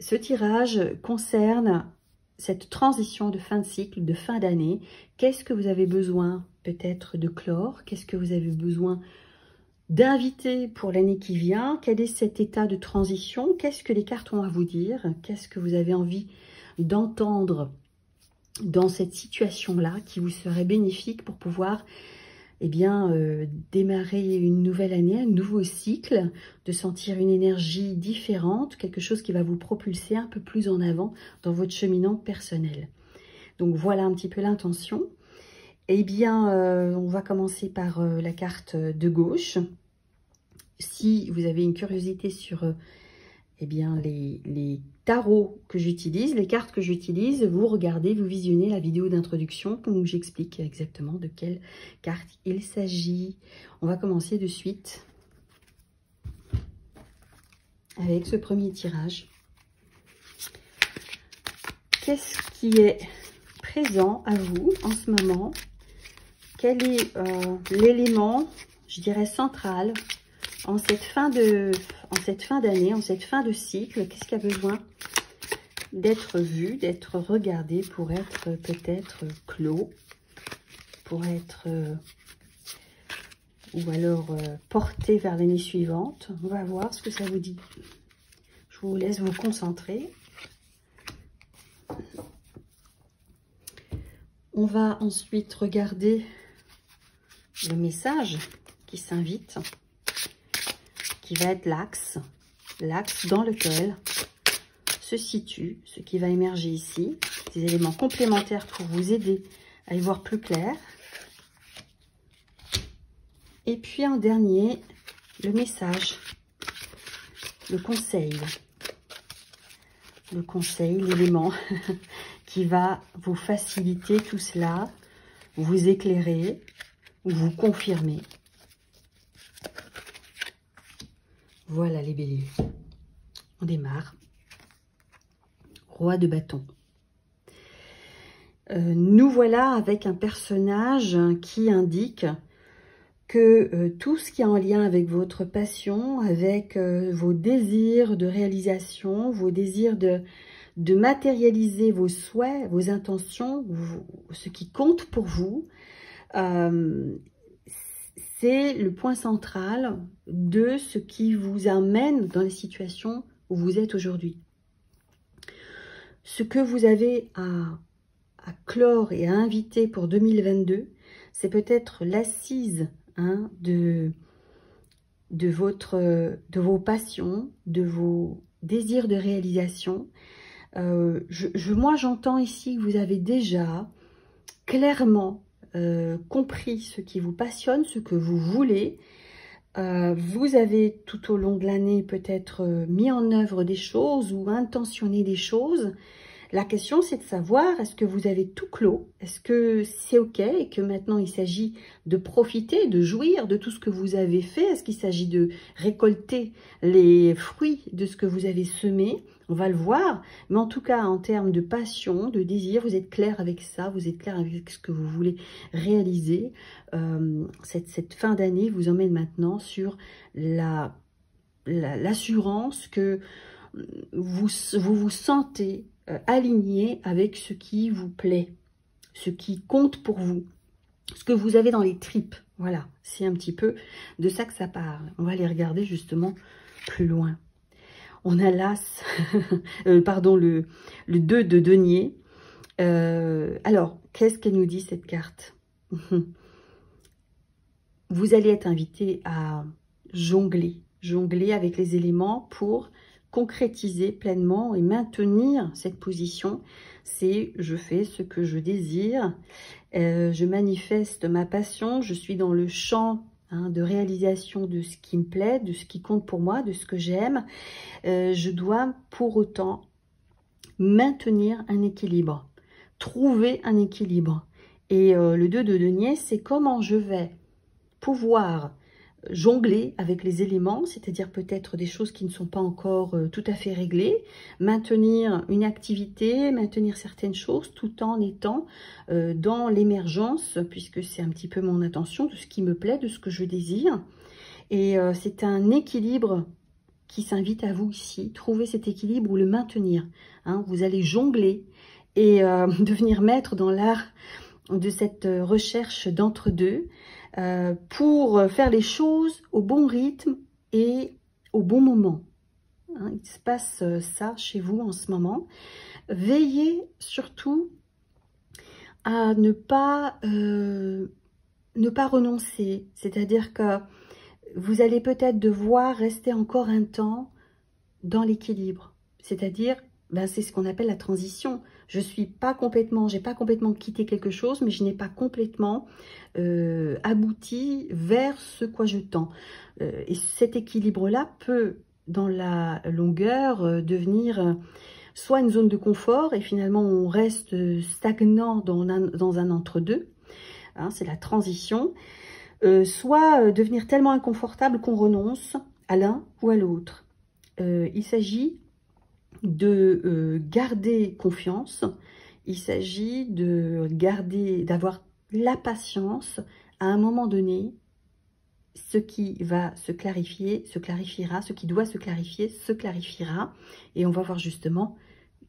Ce tirage concerne cette transition de fin de cycle, de fin d'année. Qu'est-ce que vous avez besoin peut-être de clore? Qu'est-ce que vous avez besoin d'inviter pour l'année qui vient? Quel est cet état de transition? Qu'est-ce que les cartes ont à vous dire? Qu'est-ce que vous avez envie d'entendre dans cette situation-là qui vous serait bénéfique pour pouvoir eh bien, euh, démarrer une nouvelle année, un nouveau cycle, de sentir une énergie différente, quelque chose qui va vous propulser un peu plus en avant dans votre cheminant personnel. Donc voilà un petit peu l'intention. Eh bien, euh, on va commencer par euh, la carte de gauche. Si vous avez une curiosité sur eh bien, les, les tarots que j'utilise, les cartes que j'utilise, vous regardez, vous visionnez la vidéo d'introduction où j'explique exactement de quelle carte il s'agit. On va commencer de suite avec ce premier tirage. Qu'est-ce qui est présent à vous en ce moment? Quel est euh, l'élément, je dirais, central en cette fin de en cette fin d'année, en cette fin de cycle, qu'est-ce qui a besoin d'être vu, d'être regardé pour être peut-être clos, pour être euh, ou alors euh, porté vers l'année suivante? On va voir ce que ça vous dit. Je vous laisse vous concentrer. On va ensuite regarder le message qui s'invite qui va être l'axe, l'axe dans lequel se situe ce qui va émerger ici, des éléments complémentaires pour vous aider à y voir plus clair. Et puis en dernier, le message, le conseil. Le conseil, l'élément qui va vous faciliter tout cela, vous éclairer, vous confirmer Voilà les béliers. On démarre. Roi de bâton. Euh, nous voilà avec un personnage qui indique que euh, tout ce qui est en lien avec votre passion, avec euh, vos désirs de réalisation, vos désirs de, de matérialiser vos souhaits, vos intentions, ce qui compte pour vous, c'est le point central de ce qui vous amène dans les situations où vous êtes aujourd'hui. Ce que vous avez à, clore et à inviter pour 2022, c'est peut-être l'assise hein, de, vos passions, de vos désirs de réalisation. Euh, moi, j'entends ici que vous avez déjà clairement euh, compris ce qui vous passionne, ce que vous voulez. Euh, vous avez tout au long de l'année peut-être euh, mis en œuvre des choses ou intentionné des choses. La question, c'est de savoir, est-ce que vous avez tout clos? Est-ce que c'est OK et que maintenant, il s'agit de profiter, de jouir de tout ce que vous avez fait? Est-ce qu'il s'agit de récolter les fruits de ce que vous avez semé? On va le voir. Mais en tout cas, en termes de passion, de désir, vous êtes clair avec ça, vous êtes clair avec ce que vous voulez réaliser. Euh, cette, fin d'année vous emmène maintenant sur l'assurance la, que vous, vous vous sentez euh, aligné avec ce qui vous plaît, ce qui compte pour vous, ce que vous avez dans les tripes. Voilà, c'est un petit peu de ça que ça parle. On va aller regarder justement plus loin on a l'as, euh, pardon, le, le 2 de denier. Euh, alors, qu'est-ce qu'elle nous dit cette carte? Vous allez être invité à jongler, jongler avec les éléments pour concrétiser pleinement et maintenir cette position. C'est je fais ce que je désire, euh, je manifeste ma passion, je suis dans le champ Hein, de réalisation de ce qui me plaît, de ce qui compte pour moi, de ce que j'aime, euh, je dois pour autant maintenir un équilibre, trouver un équilibre. Et euh, le 2 de denier, c'est comment je vais pouvoir jongler avec les éléments, c'est-à-dire peut-être des choses qui ne sont pas encore euh, tout à fait réglées, maintenir une activité, maintenir certaines choses tout en étant euh, dans l'émergence, puisque c'est un petit peu mon attention de ce qui me plaît, de ce que je désire. Et euh, c'est un équilibre qui s'invite à vous ici. Trouver cet équilibre ou le maintenir. Hein. Vous allez jongler et devenir maître dans l'art de cette recherche d'entre-deux euh, pour faire les choses au bon rythme et au bon moment. Hein. il se passe ça chez vous en ce moment. Veillez surtout à ne pas, euh, ne pas renoncer. C'est-à-dire que vous allez peut-être devoir rester encore un temps dans l'équilibre. C'est-à-dire, ben, c'est ce qu'on appelle la transition. Je suis pas complètement, j'ai pas complètement quitté quelque chose, mais je n'ai pas complètement euh, abouti vers ce quoi je tends. Euh, et cet équilibre-là peut, dans la longueur, devenir soit une zone de confort et finalement on reste stagnant dans un, entre-deux, hein, c'est la transition, euh, soit euh, devenir tellement inconfortable qu'on renonce à l'un ou à l'autre. Euh, il s'agit de garder confiance, il s'agit de garder, d'avoir la patience à un moment donné, ce qui va se clarifier, se clarifiera, ce qui doit se clarifier, se clarifiera. Et on va voir justement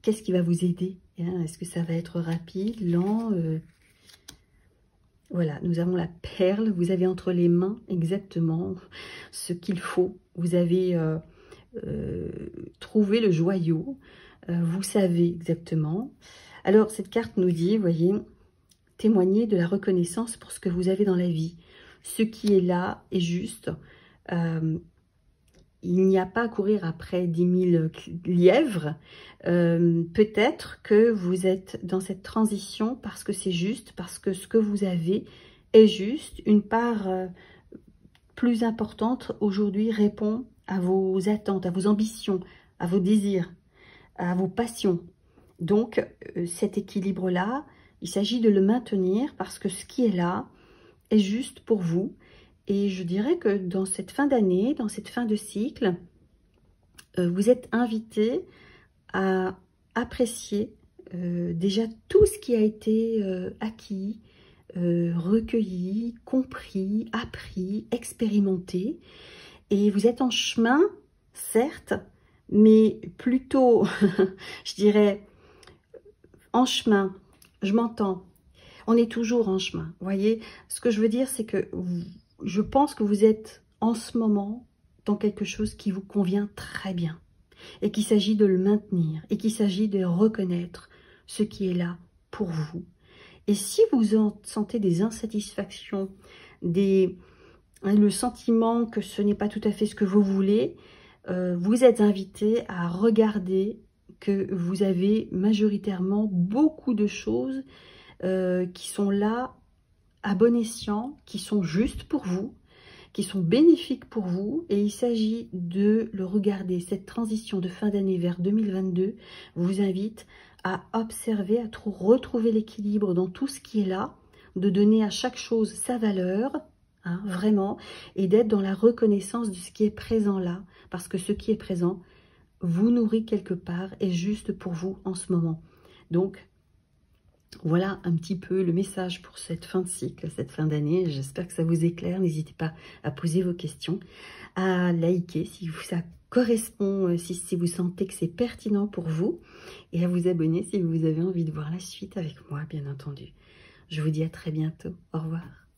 qu'est-ce qui va vous aider hein? Est-ce que ça va être rapide, lent euh? Voilà, nous avons la perle. Vous avez entre les mains exactement ce qu'il faut. Vous avez euh, euh, trouvé le joyau. vous savez exactement. Alors, cette carte nous dit, voyez, témoigner de la reconnaissance pour ce que vous avez dans la vie. Ce qui est là est juste il n'y a pas à courir après 10 000 lièvres. Euh, peut-être que vous êtes dans cette transition parce que c'est juste, parce que ce que vous avez est juste. Une part euh, plus importante aujourd'hui répond à vos attentes, à vos ambitions, à vos désirs, à vos passions. Donc, euh, cet équilibre-là, il s'agit de le maintenir parce que ce qui est là est juste pour vous et je dirais que dans cette fin d'année, dans cette fin de cycle, euh, vous êtes invité à apprécier euh, déjà tout ce qui a été acquis, recueilli, compris, appris, expérimenté. Et vous êtes en chemin, certes, mais plutôt, je dirais, en chemin. Je m'entends. On est toujours en chemin. Voyez, ce que je veux dire, c'est que je pense que vous êtes en ce moment dans quelque chose qui vous convient très bien et qu'il s'agit de le maintenir et qu'il s'agit de reconnaître ce qui est là pour vous. Et si vous en sentez des insatisfactions, des, le sentiment que ce n'est pas tout à fait ce que vous voulez, euh, vous êtes invité à regarder que vous avez majoritairement beaucoup de choses euh, qui sont là à bon escient, qui sont justes pour vous, qui sont bénéfiques pour vous. Et il s'agit de le regarder. Cette transition de fin d'année vers 2022 vous invite à observer, à retrouver l'équilibre dans tout ce qui est là, de donner à chaque chose sa valeur, hein, vraiment, et d'être dans la reconnaissance de ce qui est présent là, parce que ce qui est présent vous nourrit quelque part, est juste pour vous en ce moment. Donc, voilà un petit peu le message pour cette fin de cycle, cette fin d'année. J'espère que ça vous éclaire. N'hésitez pas à poser vos questions, à liker si ça correspond, euh, si vous sentez que c'est pertinent pour vous, et à vous abonner si vous avez envie de voir la suite avec moi, bien entendu. Je vous dis à très bientôt. Au revoir.